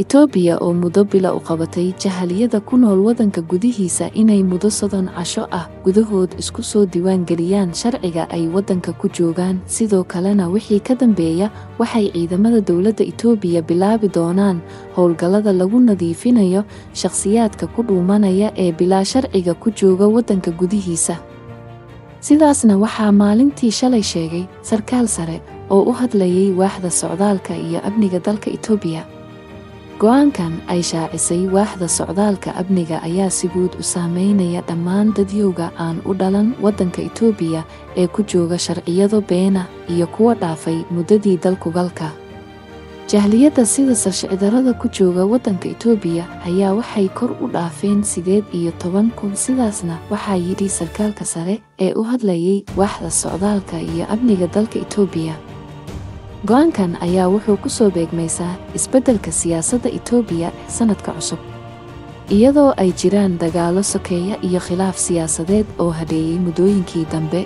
itoobiya oo muddo bila u qabatay jahaliyada ku nool waddanka gudihiisa inay muddo soddon casho ah gudahood isku soo diiwaangeliyaan sharciga ay waddanka ku joogaan. Sidoo kalena wixii ka dambeeya waxay ciidamada dowladda itoobiya bilaabi doonaan howlgallada lagu nadiifinayo shakhsiyaadka ku dhuumanaya ee bilaa sharciga ku jooga waddanka gudihiisa. Sidaasna waxaa maalintii shalay sheegay sarkaal sare oo u hadlayay waaxda socdaalka iyo amniga dalka itoobiya go'aankan ay shaacisay waaxda socdaalka amniga ayaa si guud u saameynaya dhammaan dadyowga aan u dhalan waddanka itoobiya ee ku jooga sharciyado beena iyo kuwa dhaafay muddadii dalkugalka. Jahliyadda sida sharcidarada ku jooga waddanka itoobiya ayaa waxay kor u dhaafeen sideed iyo toban kun sidaasna waxaa yidhi sarkaalka sare ee u hadlayay waaxda socdaalka iyo amniga dalka itoobiya go'aankan ayaa wuxuu ku soo beegmaysaa isbeddelka siyaasadda itoobiya sannadka cusub iyadoo ay jiraan dagaallo sokeeya iyo khilaaf siyaasadeed oo hadheeyey muddooyinkii dambe